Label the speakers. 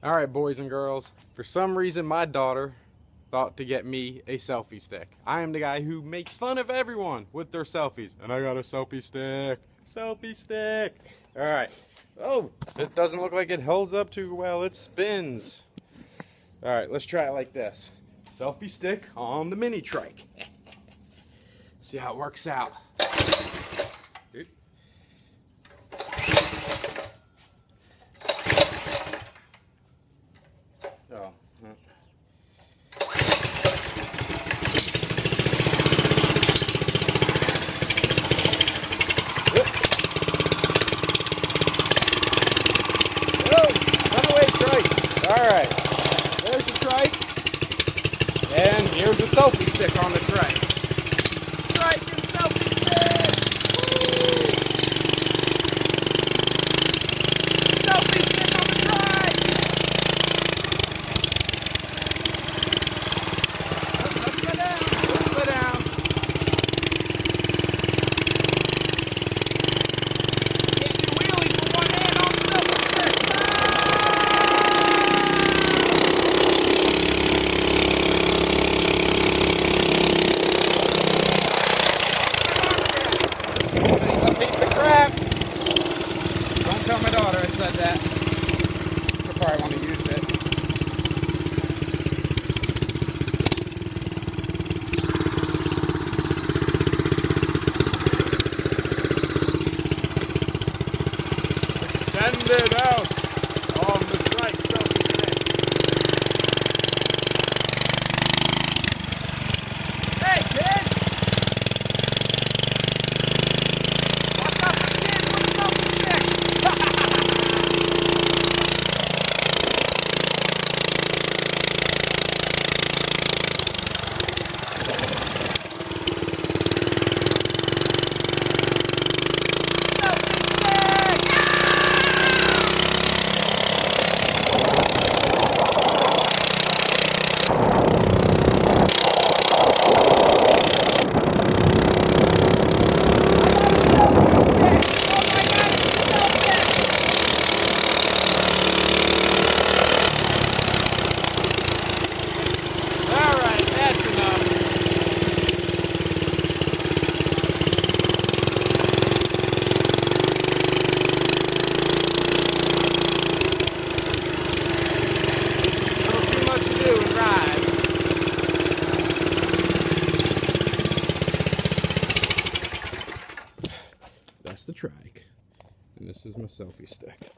Speaker 1: All right, boys and girls. For some reason, my daughter thought to get me a selfie stick. I am the guy who makes fun of everyone with their selfies. And I got a selfie stick. Selfie stick. All right. Oh, it doesn't look like it holds up too well. It spins. All right, let's try it like this. Selfie stick on the mini trike. See how it works out. Oh. stick on the tray. a piece of crap. Don't tell my daughter I said that. She'll probably want to use it. Extend it out. the trike. And this is my selfie stick.